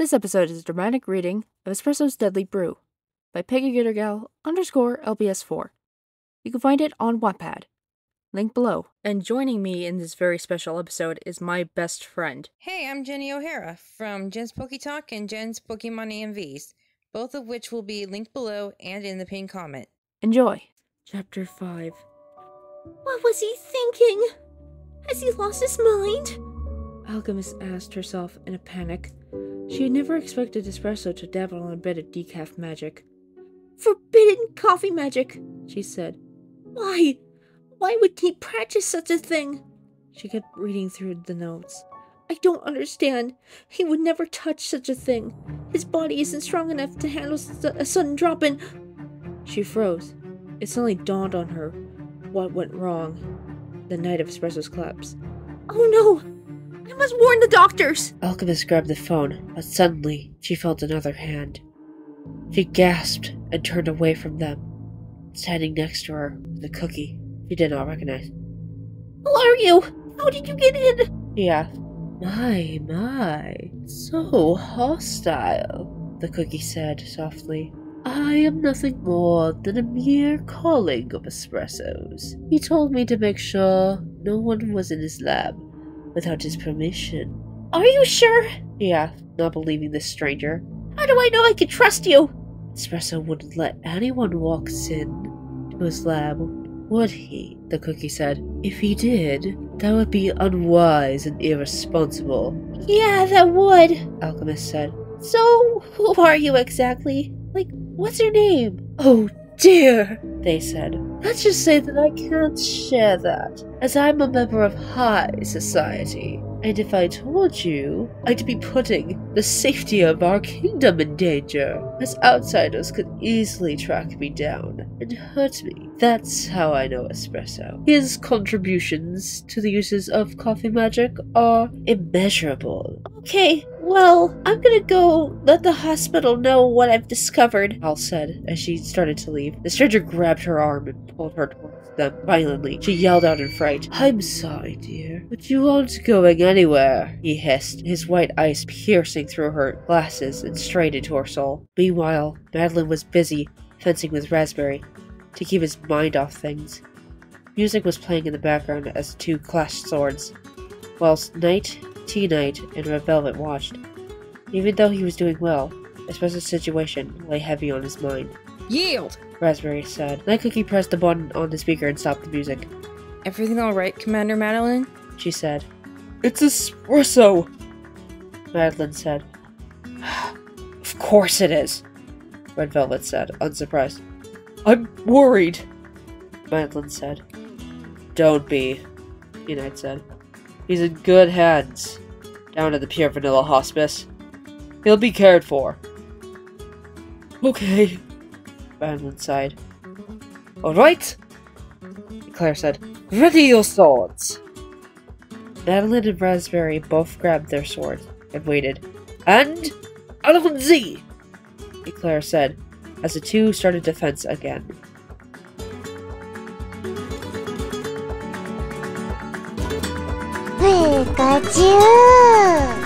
This episode is a dramatic reading of Espresso's Deadly Brew by PegagatorGal underscore LPS4. You can find it on Wattpad. Link below. And joining me in this very special episode is my best friend. Hey, I'm Jenny O'Hara from Jen's Poke Talk and Jen's Pokemon AMVs, both of which will be linked below and in the pinned comment. Enjoy. Chapter 5 What was he thinking? Has he lost his mind? Alchemist asked herself in a panic. She had never expected Espresso to dabble in a bit of decaf magic. Forbidden coffee magic. She said. Why? Why would he practice such a thing? She kept reading through the notes. I don't understand. He would never touch such a thing. His body isn't strong enough to handle a sudden drop in. She froze. It suddenly dawned on her what went wrong the night of Espresso's collapse. Oh no! I must warn the doctors! Alchemist grabbed the phone, but suddenly she felt another hand. She gasped and turned away from them. Standing next to her was a cookie she did not recognize. Who are you? How did you get in? She asked. My, my, so hostile, the cookie said softly. I am nothing more than a mere colleague of Espresso's. He told me to make sure no one was in his lab without his permission. Are you sure? Asked, not believing this stranger. How do I know I can trust you? Espresso wouldn't let anyone walk in to his lab, would he? The cookie said. If he did, that would be unwise and irresponsible, Yeah, that would. Alchemist said. So, who are you exactly? Like, what's your name? Oh dear, they said. Let's just say that I can't share that, as I'm a member of high society. And if I told you, I'd be putting the safety of our kingdom in danger, as outsiders could easily track me down and hurt me. That's how I know Espresso. His contributions to the uses of coffee magic are immeasurable. Okay, well, I'm gonna go let the hospital know what I've discovered. Al said as she started to leave. The stranger grabbed her arm and pulled her towards them violently. She yelled out in fright. I'm sorry, dear, but you aren't going anywhere, he hissed, his white eyes piercing through her glasses and straight into her soul. Meanwhile, Madeline was busy fencing with Raspberry to keep his mind off things. Music was playing in the background as the two clashed swords, whilst Knight, Tea Knight, and Red Velvet watched. Even though he was doing well, Espresso's situation lay heavy on his mind. Yield! Raspberry said. Knight Cookie pressed the button on the speaker and stopped the music. Everything alright, Commander Madeline? She said. It's espresso! Madeline said. of course it is, Red Velvet said, unsurprised. I'm worried, Madeline said. Don't be, Unite said. He's in good hands, down at the Pure Vanilla Hospice. He'll be cared for. Okay, Madeline sighed. Alright, Claire said. Ready your swords! Madeline and Raspberry both grabbed their swords and waited. And Alonzi! Claire said, as the two started defense again. プカチュウ